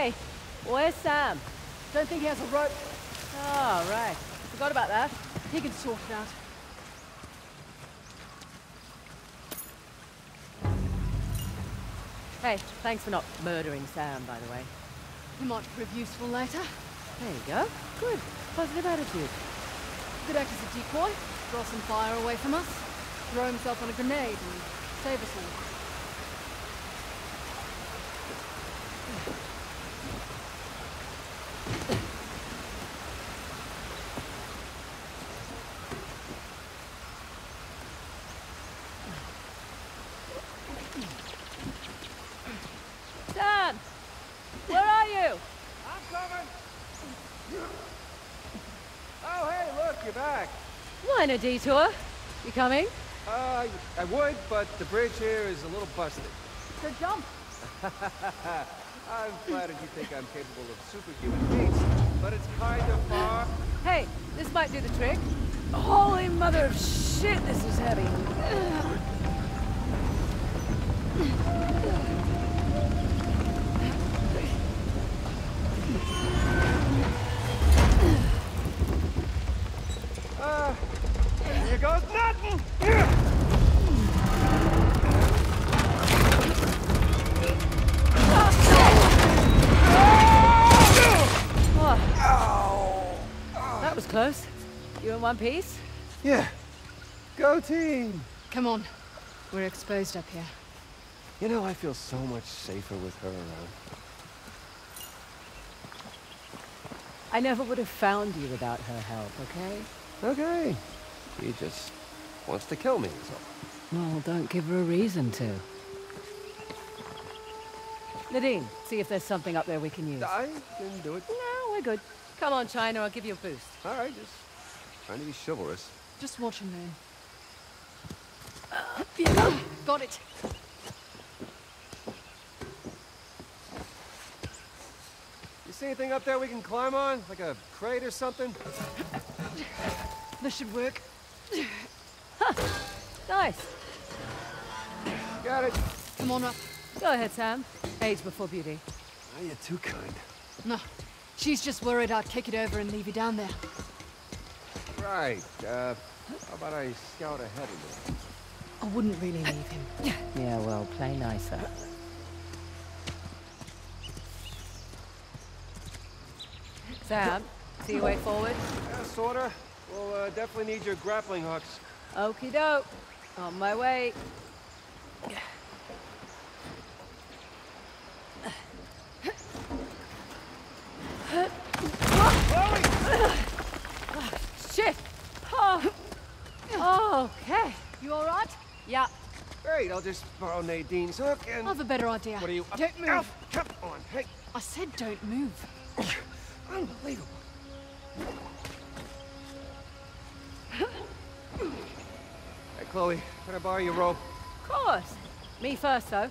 Hey, where's Sam? Don't think he has a rope. Oh, right. Forgot about that. He can sort it out. Hey, thanks for not murdering Sam, by the way. He might prove useful later. There you go. Good. Positive attitude. Could act as a decoy, draw some fire away from us, throw himself on a grenade and save us all. Sam! Where are you? I'm coming! Oh, hey, look, you're back. Minor detour. You coming? Uh, I would, but the bridge here is a little busted. So jump! I'm flattered you think I'm capable of superhuman feats, but it's kind of far. Hey, this might do the trick. Holy mother of shit, this is heavy. Goes nothing! Oh, that was close. You in one piece? Yeah. Go team! Come on. We're exposed up here. You know, I feel so much safer with her around. I never would have found you without her help, okay? Okay. He just wants to kill me, is all. Well, don't give her a reason to. Nadine, see if there's something up there we can use. I can do it. No, we're good. Come on, China, I'll give you a boost. All right, just trying to be chivalrous. Just watch him then. Got it. You see anything up there we can climb on? Like a crate or something? This should work. Nice. Got it. Come on up. Go ahead, Sam. Age before beauty. Oh, you're too kind. No. She's just worried I'd kick it over and leave you down there. Right. Uh, how about I scout ahead a little? I wouldn't really leave him. Yeah, well, play nicer. Sam, see your way forward? Yeah, sorta. We'll uh, definitely need your grappling hooks. Okie doke. On my way. Shit! Oh. Okay. You alright? Yeah. Great, I'll just borrow Nadine's hook and... I have a better idea. What are you... Don't move. Ow, come on, hey. I said don't move. Unbelievable. Chloe, can I borrow your rope? Of course. Me first, though.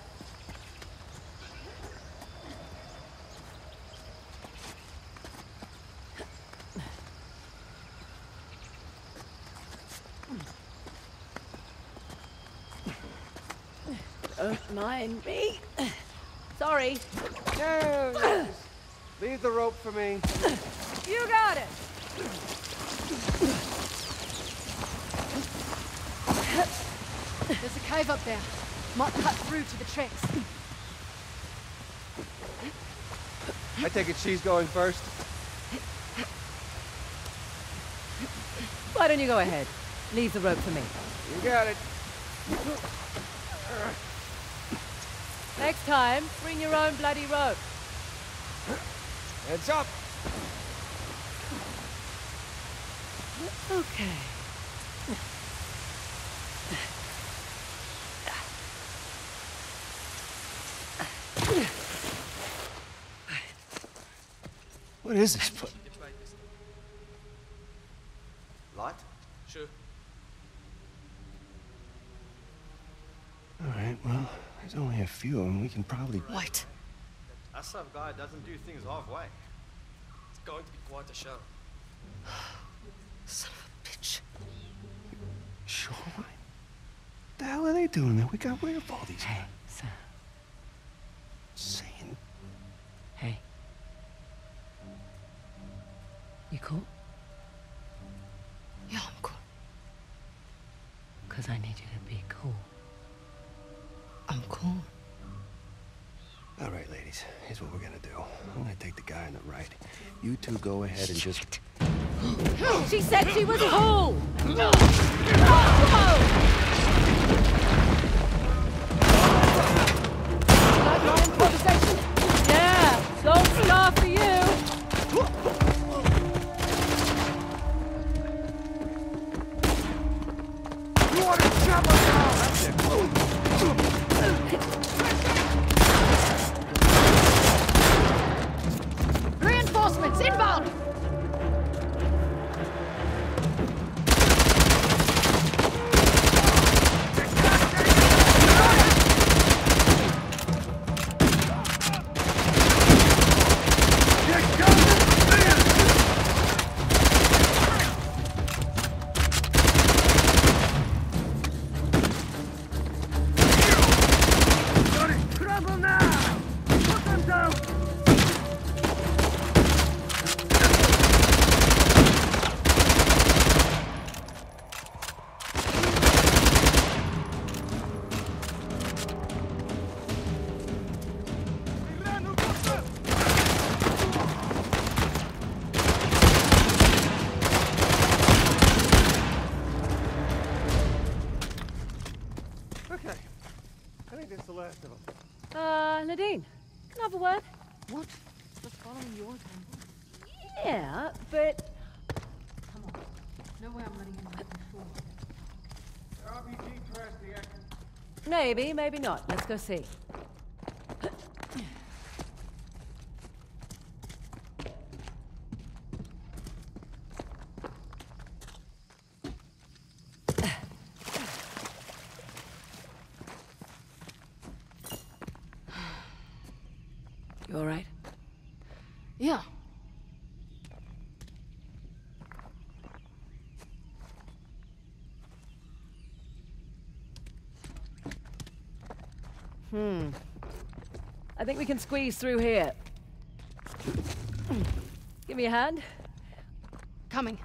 Don't mind me. Sorry. No, no, just leave the rope for me. You got it. There's a cave up there. Might cut through to the tracks. I take it she's going first. Why don't you go ahead? Leave the rope for me. You got it. Next time, bring your own bloody rope. Heads up. Okay. What is this place? Light? Sure. All right, well, there's only a few, and we can probably... Wait. That some guy doesn't do things halfway. It's going to be quite a show. Son of a bitch. Sure. What the hell are they doing there? We got rid of all these Hey, Sam. Hey, You two go ahead and just... She said she was cool! inbound! Can I have a word? What? Just following your example. Yeah, but Come on. No way I'm letting him have control. RPG press the action. maybe, maybe not. Let's go see. Can squeeze through here. Give me a hand. Coming.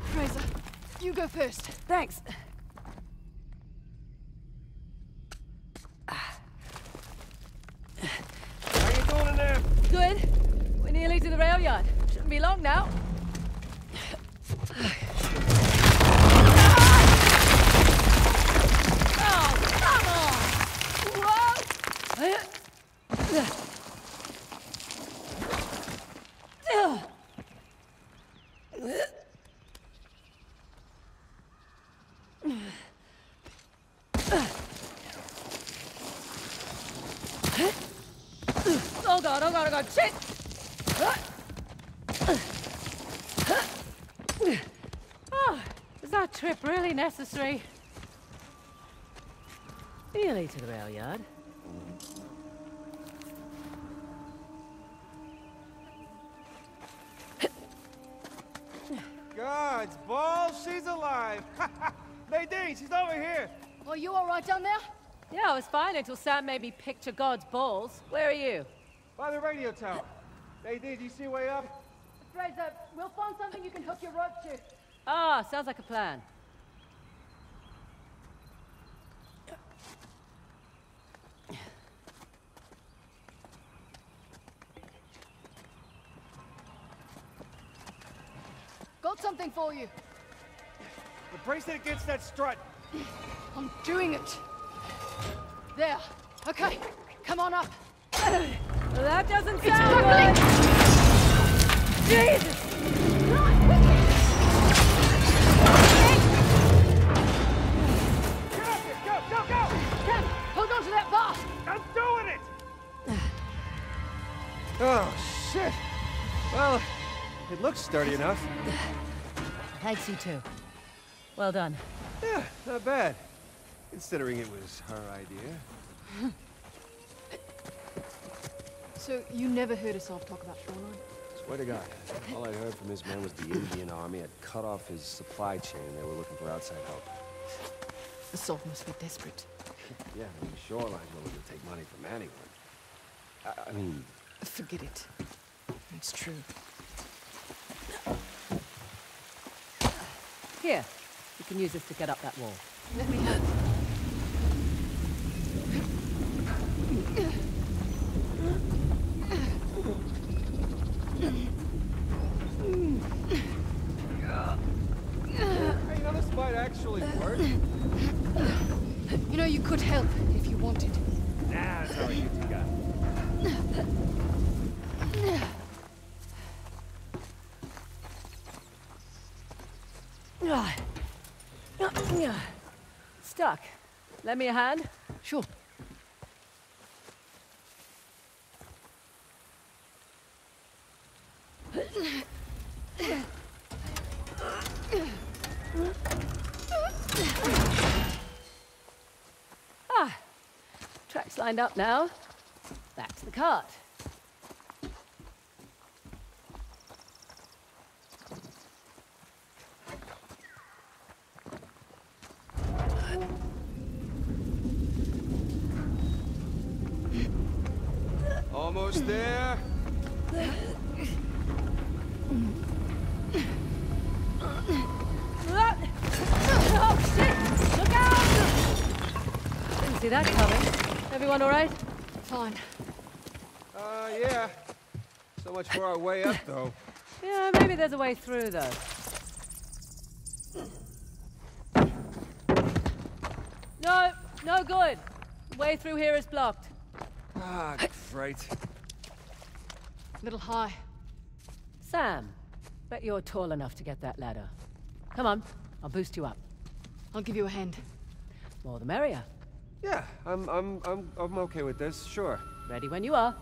Frazer, you go first. Thanks. How you doing in there? Good. We're nearly to the rail yard. Shouldn't be long now. Oh, come on! Whoa! Oh god, oh god, oh god, shit! Oh, is that trip really necessary? Nearly to the rail yard. God's balls, she's alive! Nadine, she's over here! Are you all right down there? Yeah, I was fine until Sam made me picture God's balls. Where are you? By the radio tower. Nadine, do you see a way up? Frazer, we'll find something you can hook your rope to. Ah, sounds like a plan. Something for you. The brace it against that strut. I'm doing it. There. Okay. Come on up. Well, that doesn't It's sound buckling. good. Jesus! Get up there! Go, go, go! Cam, hold on to that bar. I'm doing it! oh, shit. Well, it looks sturdy enough. Thanks, you too. Well done. Yeah, not bad. Considering it was her idea. So you never heard Asav talk about Shoreline? Swear to God, all I heard from his men was the Indian army had cut off his supply chain and they were looking for outside help. The Asav must be desperate. Yeah, I mean, Shoreline's willing to take money from anyone. I, I mean, Forget it. It's true. Here, you can use this to get up that wall. Let me help. Hey, you know, this might actually work. You know, you could help if you wanted. Nah, that's how you two got. Ah. Ah. Stuck. Lend me a hand? Sure. Ah, track's lined up now. Back to the cart. Didn't see that coming. Everyone all right? Fine. Uh, yeah. So much for our way up, though. Yeah, maybe there's a way through, though. No, no good. Way through here is blocked. Ah, great. Little high. Sam, bet you're tall enough to get that ladder. Come on, I'll boost you up. I'll give you a hand. More the merrier. Yeah, I'm, I'm, I'm, I'm okay with this. Sure. Ready when you are.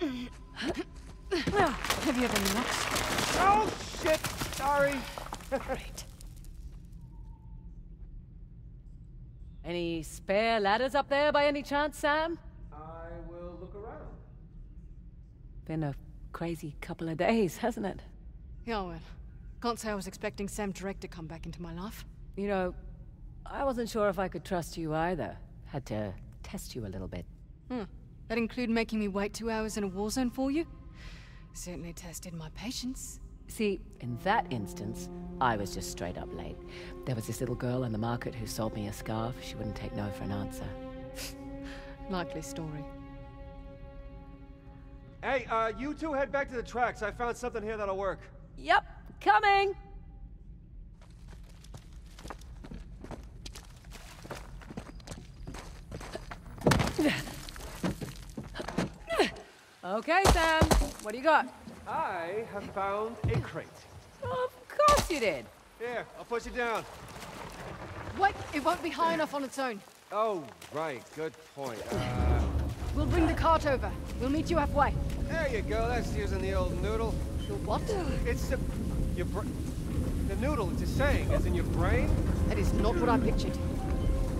Have you ever knocked? Oh shit! Sorry. Great. Any spare ladders up there by any chance, Sam? I will look around. Been a crazy couple of days, hasn't it? Yeah, well. Can't say I was expecting Sam Drake to come back into my life. You know, I wasn't sure if I could trust you either. Had to test you a little bit. Hmm. That include making me wait two hours in a war zone for you? Certainly tested my patience. See, in that instance, I was just straight up late. There was this little girl in the market who sold me a scarf. She wouldn't take no for an answer. Likely story. Hey, uh, you two head back to the tracks. I found something here that'll work. Yep, coming! Okay, Sam. What do you got? I have found a crate. Of course you did. Here, I'll push it down. Wait, it won't be high enough on its own. Oh, right. Good point. Uh, We'll bring the cart over. We'll meet you halfway. there you go. That's using the old noodle. The what? It's the... Your br... The noodle, it's a saying, as in your brain? That is not what I pictured.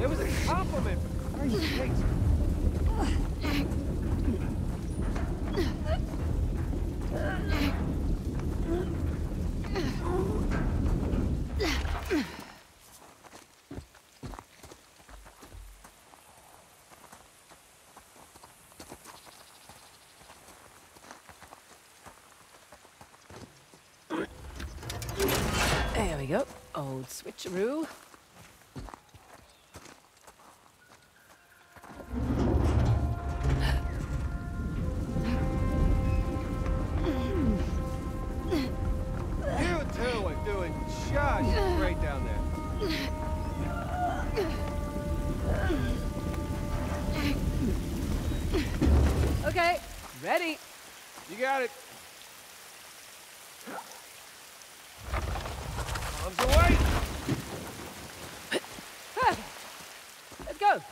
It was a compliment, for Christ's sakes. There we go. Old switcheroo. Arms away! Perfect. Let's go.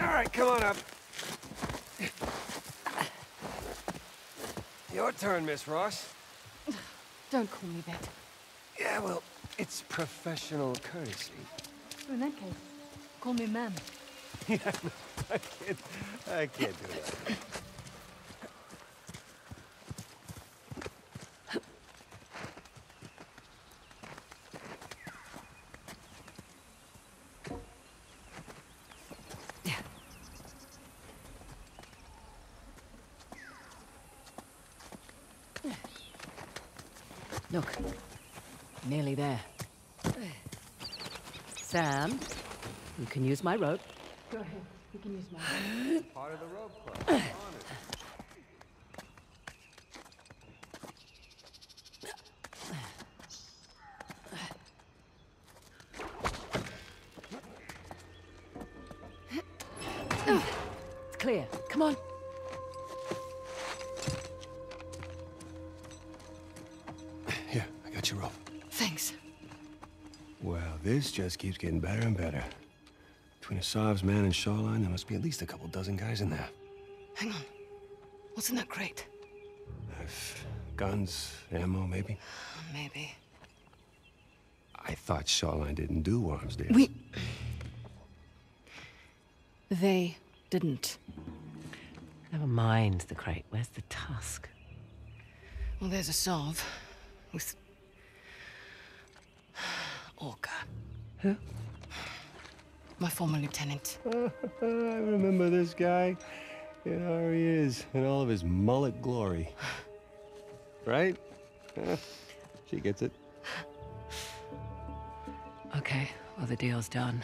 All right, come on up. Your turn, Miss Ross. Don't call me that. Yeah, well, it's professional courtesy. Oh, in that case, call me ma'am. yeah, no, I can't. I can't do that. Look, nearly there. Sam, you can use my rope. Go ahead. You can use mine. Part of the rope club. It's clear. Come on. Here, I got your rope. Thanks. Well, this just keeps getting better and better. Between Asav's man and Shoreline, there must be at least a couple dozen guys in there. Hang on. What's in that crate? I've guns, ammo, maybe. Maybe. I thought Shoreline didn't do arms deals. We... They didn't. Never mind the crate. Where's the tusk? Well, there's Asav. With... Orca. Who? My former lieutenant. I remember this guy. You know, here he is, in all of his mullet glory. Right? She gets it. Okay, well, the deal's done.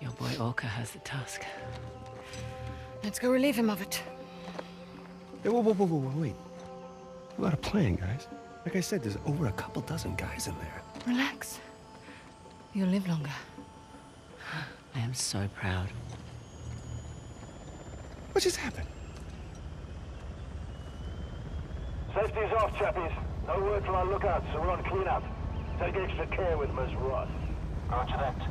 Your boy Orca has the tusk. Let's go relieve him of it. Hey, whoa, whoa, whoa, whoa, whoa, wait. We got a plan, guys. Like I said, there's over a couple dozen guys in there. Relax. You'll live longer. I am so proud. What just happened? Safety's off, chappies. No word from our lookouts, so we're on cleanup. Take extra care with Ms. Ross. Roger that.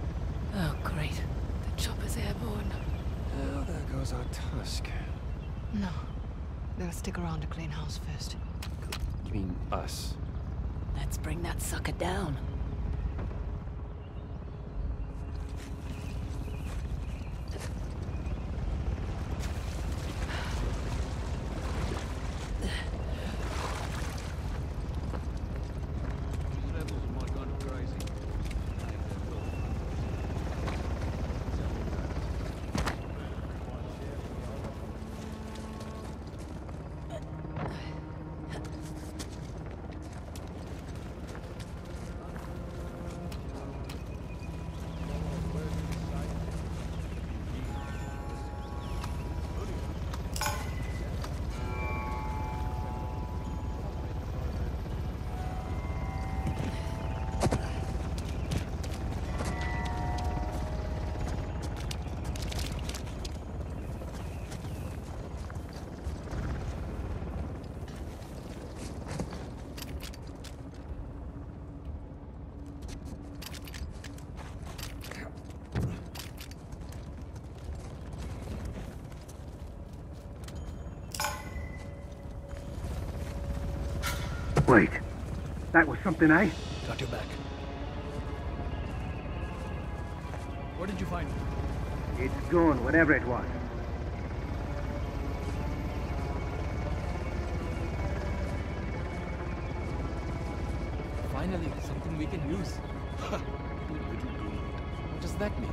Oh, great. The chopper's airborne. Well, there goes our tusk. No. They'll stick around to clean house first. You mean us? Let's bring that sucker down. Wait. That was something, eh? Got your back. Where did you find it? It's gone, whatever it was. Finally, something we can use. you little goon. What does that mean?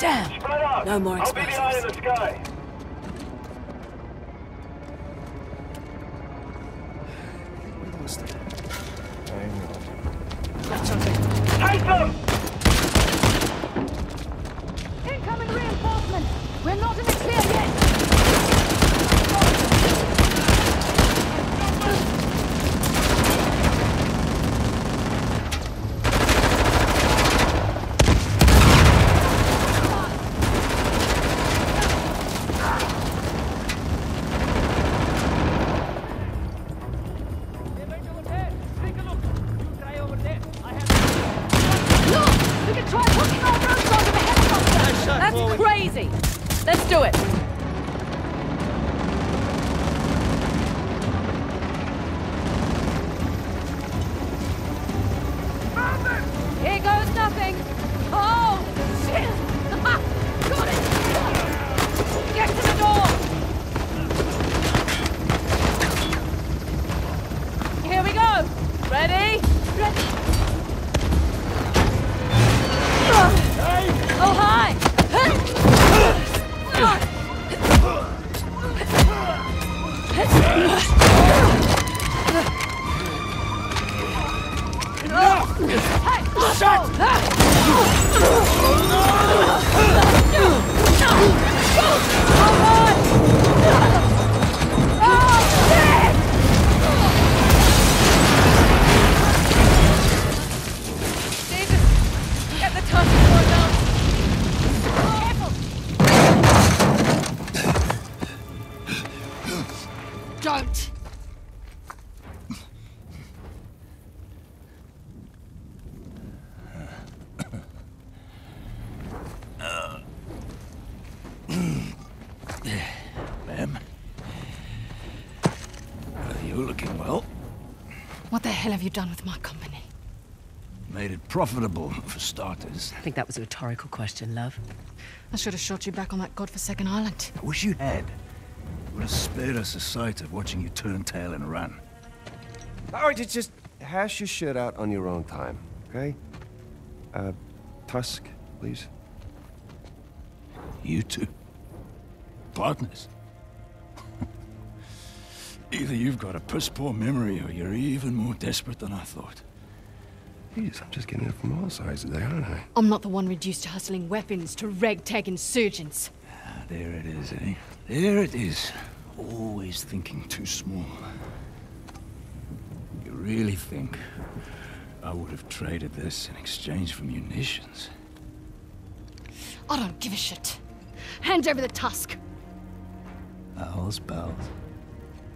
Damn! Spread out. No more explosions. I'll be behind in the sky. Incoming reinforcements! We're not in a clear hell have you done with my company? Made it profitable, for starters. I think that was a rhetorical question, love. I should have shot you back on that godforsaken island. I wish you had. It would have spared us the sight of watching you turn tail and run. All right, just, just hash your shit out on your own time, okay? Uh, Tusk, please. You two. Partners. Either you've got a piss-poor memory or you're even more desperate than I thought. Jeez, I'm just getting it from all sides today, aren't I? I'm not the one reduced to hustling weapons to ragtag insurgents. Ah, there it is, eh? There it is. Always thinking too small. You really think I would have traded this in exchange for munitions? I don't give a shit. Hand over the tusk. Pals, pals.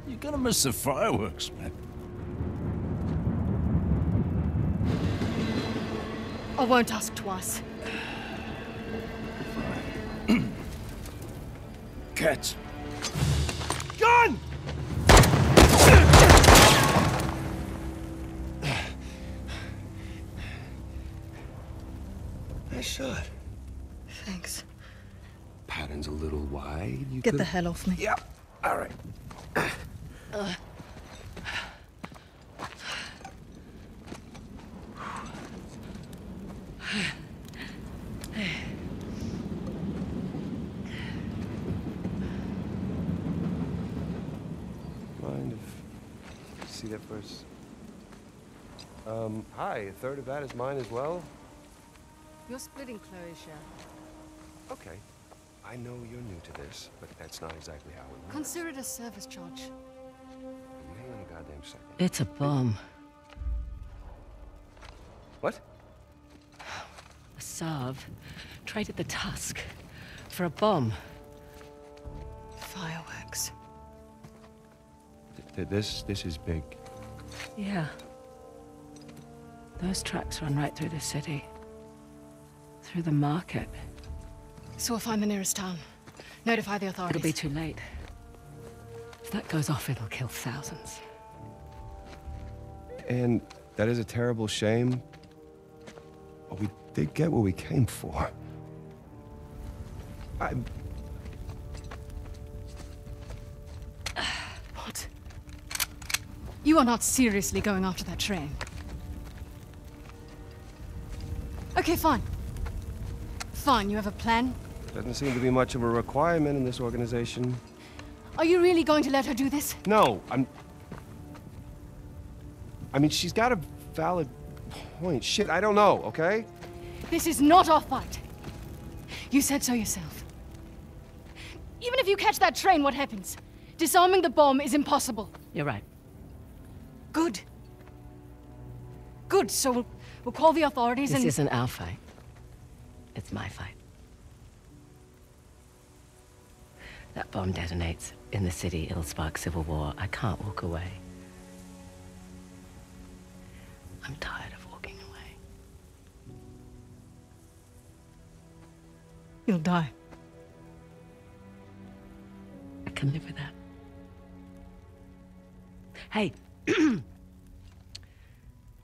You're gonna miss the fireworks, man. I won't ask twice. Cats. Gun! nice shot. Thanks. Pattern's a little wide. You Get could the hell off me. Yep. Mind if see that first? Um, hi. A third of that is mine as well. You're splitting share. Okay. I know you're new to this, but that's not exactly how it works. Consider it a service charge. Second. It's a bomb. What? A Asav traded the tusk for a bomb. Fireworks. Th- th- this this is big. Yeah. Those tracks run right through the city. Through the market. So we'll find the nearest town. Notify the authorities. It'll be too late. If that goes off, it'll kill thousands. And that is a terrible shame. But we did get what we came for. I What? You are not seriously going after that train. Okay, fine. Fine, you have a plan? doesn't seem to be much of a requirement in this organization. Are you really going to let her do this? No, I'm. I mean, she's got a valid point. Shit, I don't know. Okay. This is not our fight. You said so yourself. Even if you catch that train, what happens? Disarming the bomb is impossible. You're right. Good. Good, so we'll, we'll call the authorities This and... isn't our fight. It's my fight. That bomb detonates in the city. It'll spark civil war. I can't walk away. I'm tired of walking away. You'll die. I can live with that. Hey.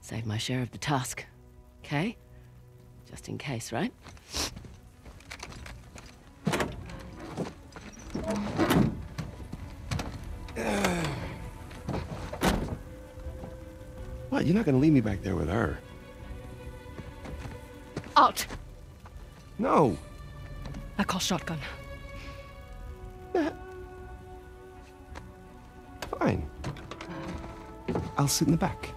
Save my share of the tusk. Okay? Just in case, right? You're not gonna leave me back there with her? Out! No. I call shotgun. Fine. I'll sit in the back.